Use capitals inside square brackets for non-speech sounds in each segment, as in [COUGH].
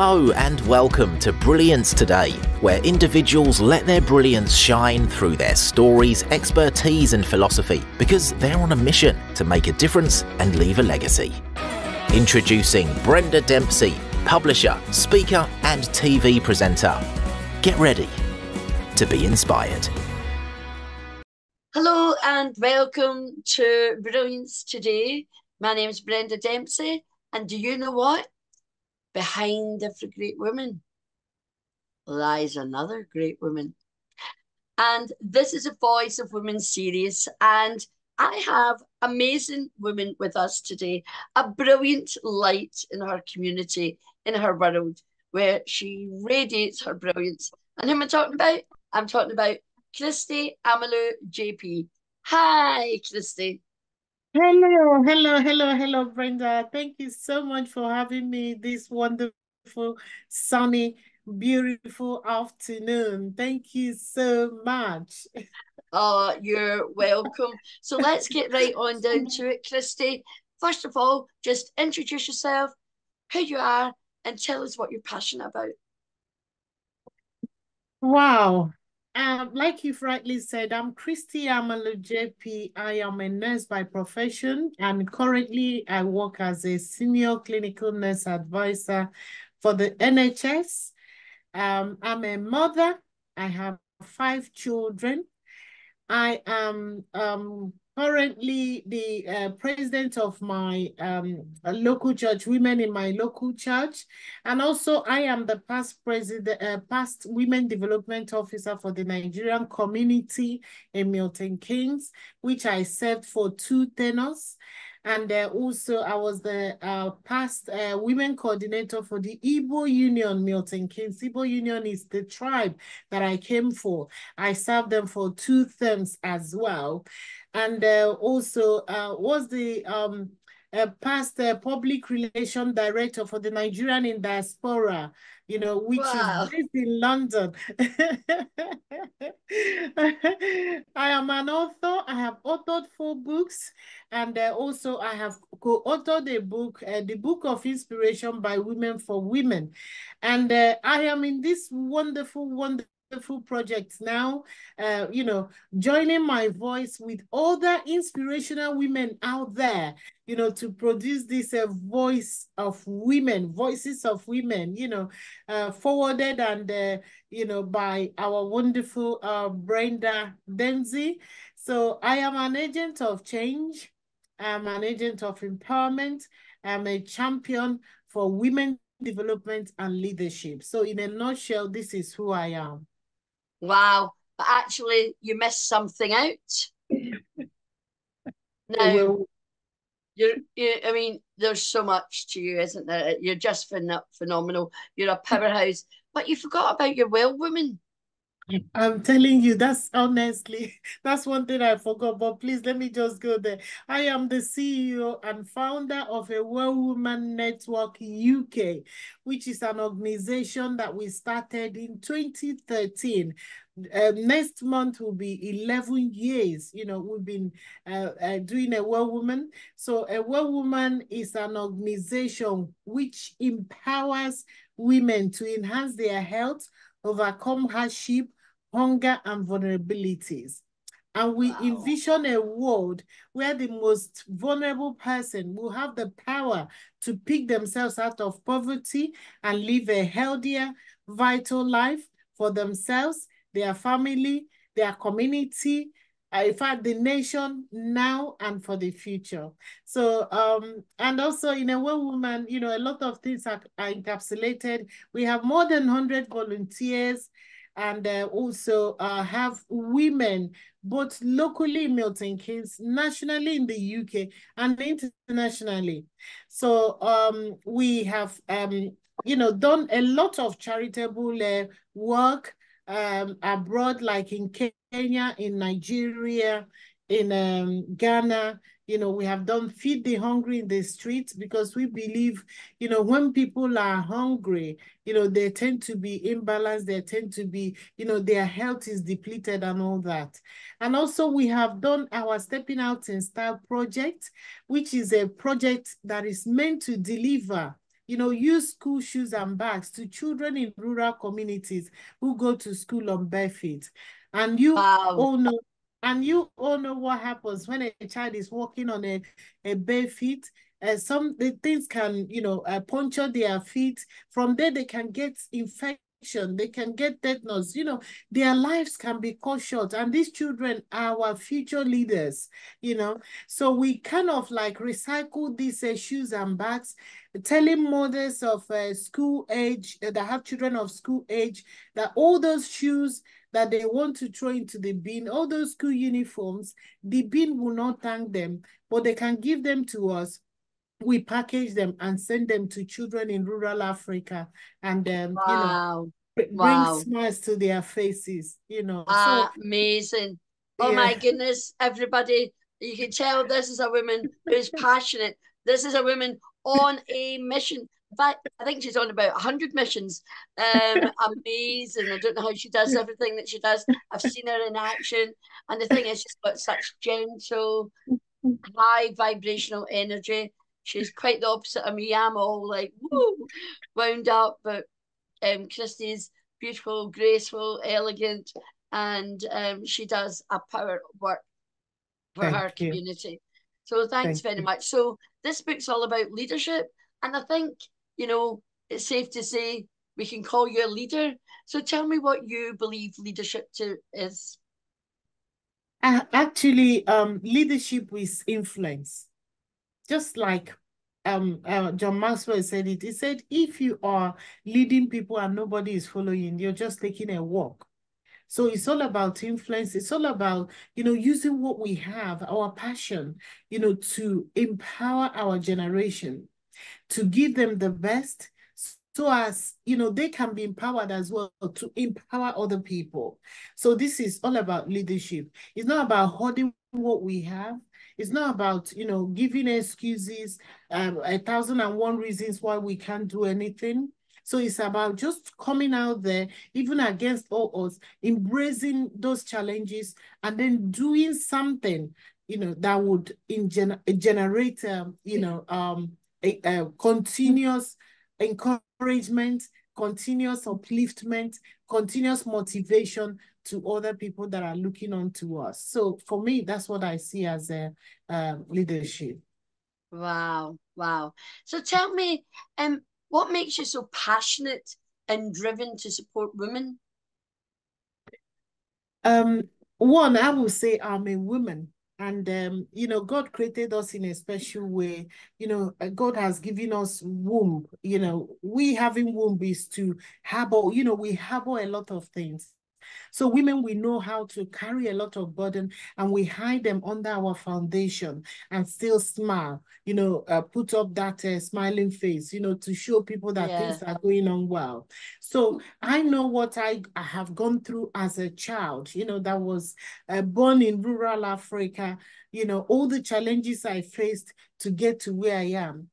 Hello and welcome to Brilliance Today, where individuals let their brilliance shine through their stories, expertise, and philosophy because they're on a mission to make a difference and leave a legacy. Introducing Brenda Dempsey, publisher, speaker, and TV presenter. Get ready to be inspired. Hello and welcome to Brilliance Today. My name is Brenda Dempsey, and do you know what? Behind every great woman lies another great woman. And this is a Voice of Women series. And I have amazing women with us today, a brilliant light in her community, in her world, where she radiates her brilliance. And who am I talking about? I'm talking about Christy Amalu JP. Hi, Christy. Hello, hello, hello, hello, Brenda. Thank you so much for having me this wonderful, sunny, beautiful afternoon. Thank you so much. Oh, you're welcome. So let's get right on down to it, Christy. First of all, just introduce yourself, who you are, and tell us what you're passionate about. Wow. Um, like you've rightly said, I'm Christy Amalu JP. I am a nurse by profession, and currently I work as a senior clinical nurse advisor for the NHS. Um, I'm a mother. I have five children. I am um, currently the uh, president of my um, local church, Women in my local church. And also I am the past president, uh, past women development officer for the Nigerian community in Milton Keynes, which I served for two tenors. And uh, also I was the uh, past uh, women coordinator for the Igbo Union Milton Keynes. Igbo Union is the tribe that I came for. I served them for two terms as well and uh, also uh, was the um, uh, past public relation director for the Nigerian in diaspora, you know, which wow. is based in London. [LAUGHS] I am an author. I have authored four books, and uh, also I have co-authored a book, uh, the Book of Inspiration by Women for Women, and uh, I am in this wonderful, wonderful wonderful projects now, uh, you know, joining my voice with other inspirational women out there, you know, to produce this uh, voice of women, voices of women, you know, uh, forwarded and, uh, you know, by our wonderful uh, Brenda Dempsey. So I am an agent of change. I'm an agent of empowerment. I'm a champion for women development and leadership. So in a nutshell, this is who I am. Wow. But actually, you missed something out. [LAUGHS] now, you're, you, I mean, there's so much to you, isn't there? You're just phen phenomenal. You're a powerhouse. But you forgot about your well woman. I'm telling you, that's honestly, [LAUGHS] that's one thing I forgot. But please let me just go there. I am the CEO and founder of a Well Woman Network UK, which is an organization that we started in 2013. Uh, next month will be 11 years. You know, we've been uh, uh, doing a Well Woman. So, a Well Woman is an organization which empowers women to enhance their health, overcome hardship, hunger, and vulnerabilities. And we wow. envision a world where the most vulnerable person will have the power to pick themselves out of poverty and live a healthier, vital life for themselves, their family, their community, uh, in fact, the nation now and for the future. So, um, and also in a Well Woman, you know, a lot of things are, are encapsulated. We have more than 100 volunteers and uh, also uh, have women both locally in Milton Keynes, nationally in the UK, and internationally. So um, we have, um, you know, done a lot of charitable uh, work um, abroad, like in Kenya, in Nigeria, in um, Ghana, you know, we have done feed the hungry in the streets because we believe, you know, when people are hungry, you know, they tend to be imbalanced, they tend to be, you know, their health is depleted and all that. And also we have done our Stepping Out in Style project, which is a project that is meant to deliver you know, use school shoes and bags to children in rural communities who go to school on bare feet. And you wow. all know, and you all know what happens when a child is walking on a, a bare feet. Uh, some the things can, you know, uh, puncture their feet. From there, they can get infected they can get tetanus, you know, their lives can be cut short. And these children are our future leaders, you know. So we kind of like recycle these uh, shoes and bags, telling mothers of uh, school age uh, that have children of school age that all those shoes that they want to throw into the bin, all those school uniforms, the bin will not thank them, but they can give them to us we package them and send them to children in rural Africa and um, wow. you know bring wow. smiles to their faces you know so, amazing oh yeah. my goodness everybody you can tell this is a woman who's passionate this is a woman on a mission fact i think she's on about 100 missions um [LAUGHS] amazing i don't know how she does everything that she does i've seen her in action and the thing is she's got such gentle high vibrational energy She's quite the opposite of me. I'm all like woo, wound up, but um, Christy's beautiful, graceful, elegant, and um, she does a power work for Thank her you. community. So thanks Thank very you. much. So this book's all about leadership, and I think you know it's safe to say we can call you a leader. So tell me what you believe leadership to is. Uh, actually, um, leadership is influence just like um, uh, John Maxwell said it. He said, if you are leading people and nobody is following, you're just taking a walk. So it's all about influence. It's all about, you know, using what we have, our passion, you know, to empower our generation, to give them the best so as, you know, they can be empowered as well to empower other people. So this is all about leadership. It's not about holding what we have. It's not about, you know, giving excuses, um, a thousand and one reasons why we can't do anything. So it's about just coming out there, even against all odds, embracing those challenges and then doing something, you know, that would in gen generate, um, you know, um, a, a continuous encouragement, continuous upliftment, continuous motivation to other people that are looking on to us. So for me, that's what I see as a leadership. Wow, wow. So tell me, um, what makes you so passionate and driven to support women? Um, one, I will say I'm a woman. And, um, you know, God created us in a special way. You know, uh, God has given us womb. You know, we having womb is to harbor, you know, we harbor a lot of things. So women, we know how to carry a lot of burden and we hide them under our foundation and still smile, you know, uh, put up that uh, smiling face, you know, to show people that yeah. things are going on well. So I know what I, I have gone through as a child, you know, that was uh, born in rural Africa, you know, all the challenges I faced to get to where I am.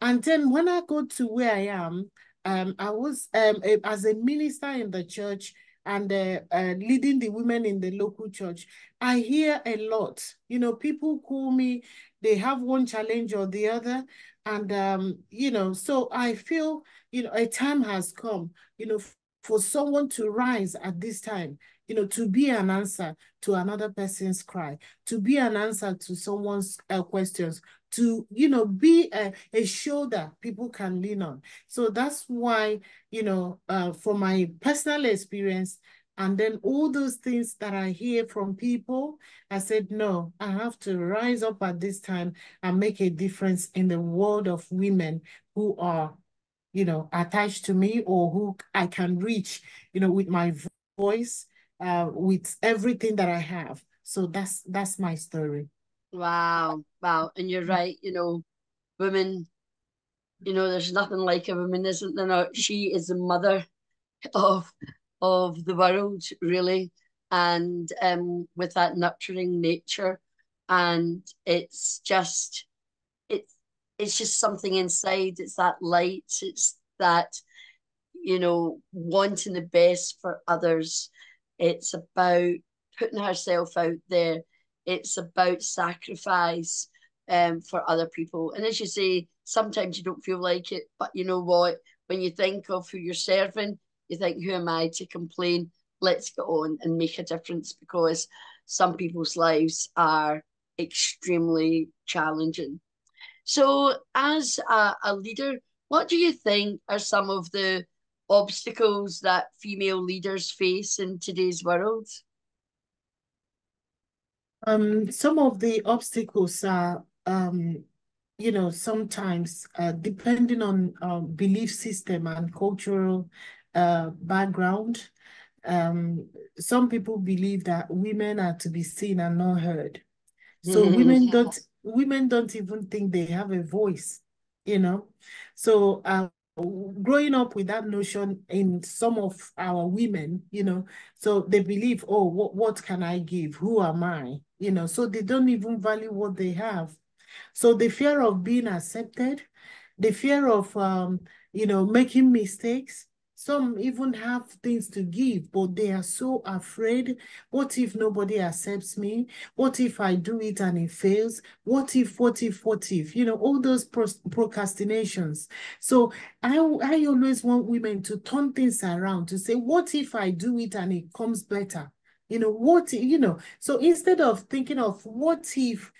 And then when I go to where I am, um, I was um, a, as a minister in the church, and uh, uh, leading the women in the local church, I hear a lot. You know, people call me, they have one challenge or the other. And, um, you know, so I feel, you know, a time has come, you know, for someone to rise at this time, you know, to be an answer to another person's cry, to be an answer to someone's uh, questions, to, you know, be a, a shoulder people can lean on. So that's why, you know, uh, from my personal experience, and then all those things that I hear from people, I said, no, I have to rise up at this time and make a difference in the world of women who are, you know, attached to me or who I can reach, you know, with my voice, uh, with everything that I have. So that's that's my story. Wow, wow. And you're right, you know, women, you know, there's nothing like a woman, isn't there? No, she is the mother of of the world, really. And um with that nurturing nature. And it's just it's it's just something inside. It's that light. It's that, you know, wanting the best for others. It's about putting herself out there it's about sacrifice um, for other people. And as you say, Sometimes you don't feel like it, but you know what? When you think of who you're serving, you think, who am I to complain? Let's get on and make a difference because some people's lives are extremely challenging. So, as a, a leader, what do you think are some of the obstacles that female leaders face in today's world? Um, some of the obstacles are, um, you know, sometimes uh, depending on um, belief system and cultural uh, background. Um, some people believe that women are to be seen and not heard. So mm -hmm. women don't women don't even think they have a voice, you know. So uh, growing up with that notion in some of our women, you know, so they believe, oh, what, what can I give? Who am I? You know, so they don't even value what they have. So the fear of being accepted, the fear of, um, you know, making mistakes, some even have things to give, but they are so afraid. What if nobody accepts me? What if I do it and it fails? What if, what if, what if? You know, all those pro procrastinations. So I, I always want women to turn things around to say, what if I do it and it comes better? You know, what, you know, so instead of thinking of what if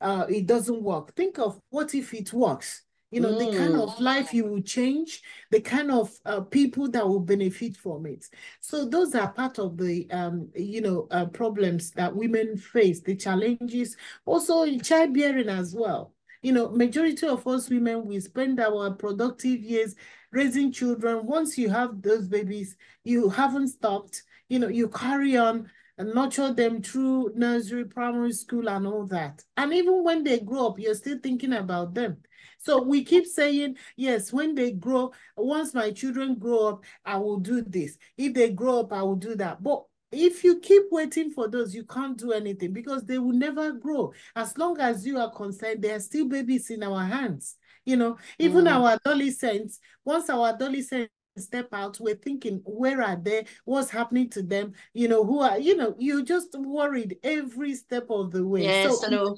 uh, it doesn't work, think of what if it works? You know, mm. the kind of mm. life you will change, the kind of uh, people that will benefit from it. So those are part of the, um, you know, uh, problems that women face, the challenges, also in childbearing as well. You know, majority of us women, we spend our productive years raising children. Once you have those babies, you haven't stopped. You know, you carry on and nurture them through nursery, primary school, and all that. And even when they grow up, you're still thinking about them. So we keep saying, yes, when they grow, once my children grow up, I will do this. If they grow up, I will do that. But if you keep waiting for those, you can't do anything because they will never grow. As long as you are concerned, there are still babies in our hands. You know, even mm. our adolescents, once our adolescents step out, we're thinking, where are they? What's happening to them? You know, who are, you know, you're just worried every step of the way. Yes, so, I know.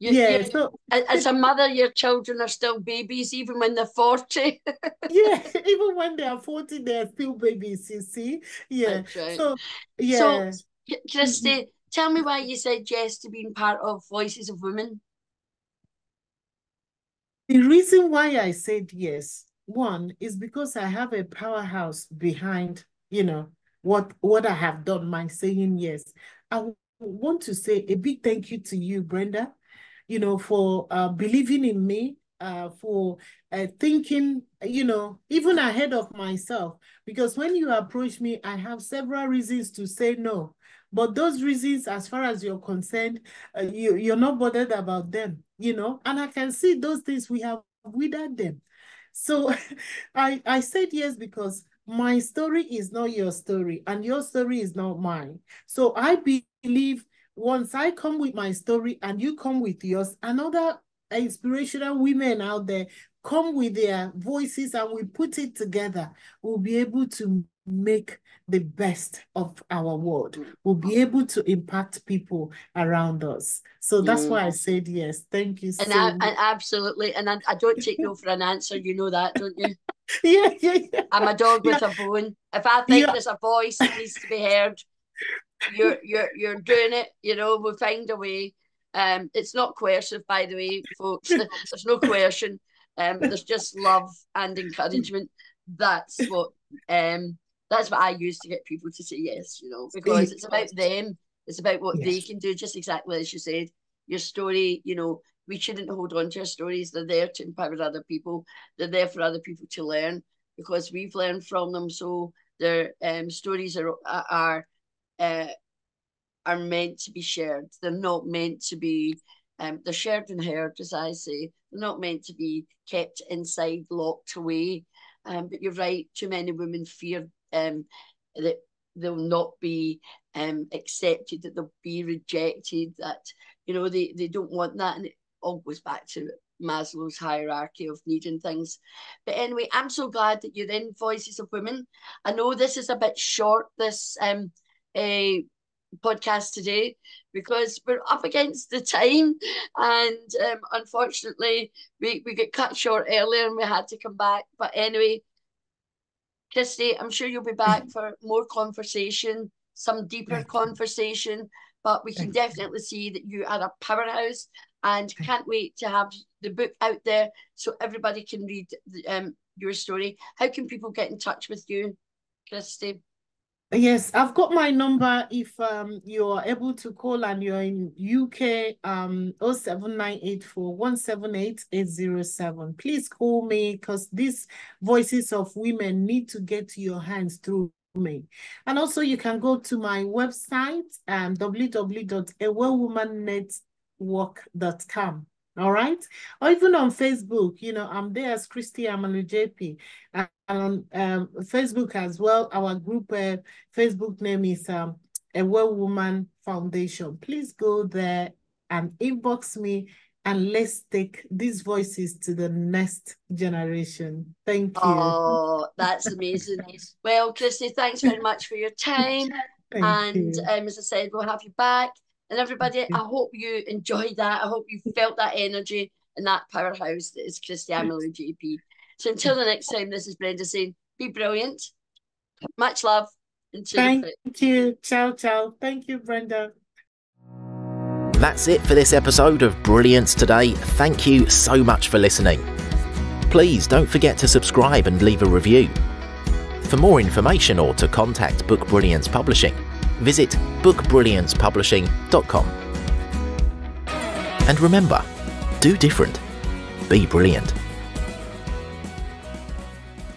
You, yeah, so, as a mother, your children are still babies, even when they're 40. [LAUGHS] yeah, [LAUGHS] even when they are 40, they're still babies, you see? Yeah. Right. So, yeah. So, Christy, mm -hmm. tell me why you said yes to being part of Voices of Women. The reason why I said yes, one, is because I have a powerhouse behind, you know, what, what I have done, my saying yes. I want to say a big thank you to you, Brenda, you know, for uh, believing in me, uh, for uh, thinking, you know, even ahead of myself. Because when you approach me, I have several reasons to say no. But those reasons, as far as you're concerned, uh, you, you're not bothered about them, you know. And I can see those things we have withered them. So [LAUGHS] I, I said yes because my story is not your story and your story is not mine. So I believe once I come with my story and you come with yours, another inspirational women out there come with their voices and we put it together, we'll be able to make the best of our world. We'll be able to impact people around us. So that's mm. why I said yes. Thank you and so I, and absolutely. And I, I, don't take no [LAUGHS] for an answer. You know that, don't you? [LAUGHS] yeah, yeah, yeah. I'm a dog with yeah. a bone. If I think yeah. there's a voice that needs to be heard, you're you're you're doing it. You know, we'll find a way. Um, it's not coercive, by the way, folks. [LAUGHS] There's no coercion. Um, there's just love and encouragement. That's what um that's what I use to get people to say yes, you know, because it's about them. It's about what yes. they can do, just exactly as you said. Your story, you know, we shouldn't hold on to our stories. They're there to empower other people. They're there for other people to learn because we've learned from them. So their um, stories are are uh, are meant to be shared. They're not meant to be, um, they're shared and heard, as I say. They're not meant to be kept inside, locked away. Um, but you're right, too many women fear um, that they'll not be um, accepted, that they'll be rejected, that, you know, they, they don't want that. And it all goes back to Maslow's hierarchy of needing things. But anyway, I'm so glad that you're in Voices of Women. I know this is a bit short, this um, a podcast today because we're up against the time and um, unfortunately we, we got cut short earlier and we had to come back. But anyway Christy I'm sure you'll be back [LAUGHS] for more conversation some deeper conversation but we can definitely see that you are a powerhouse and can't wait to have the book out there so everybody can read um, your story. How can people get in touch with you Christy Yes, I've got my number if um you're able to call and you're in UK um 07984 Please call me because these voices of women need to get to your hands through me. And also you can go to my website um www.awellwomannetwork.com all right? Or even on facebook you know i'm there as christy amalu jp and on um, facebook as well our group uh, facebook name is um, a well woman foundation. Please go there and inbox me and let's take these voices to the next generation. Thank you. Oh that's amazing. Well christy thanks very much for your time. Thank and um, as i said we'll have you back and everybody, I hope you enjoyed that. I hope you [LAUGHS] felt that energy and that powerhouse that is Christy Amalu JP. So until the next time, this is Brenda saying, be brilliant. Much love. Thank you. Ciao, ciao. Thank you, Brenda. That's it for this episode of Brilliance Today. Thank you so much for listening. Please don't forget to subscribe and leave a review. For more information or to contact Book Brilliance Publishing, visit bookbrilliancepublishing.com. And remember, do different, be brilliant.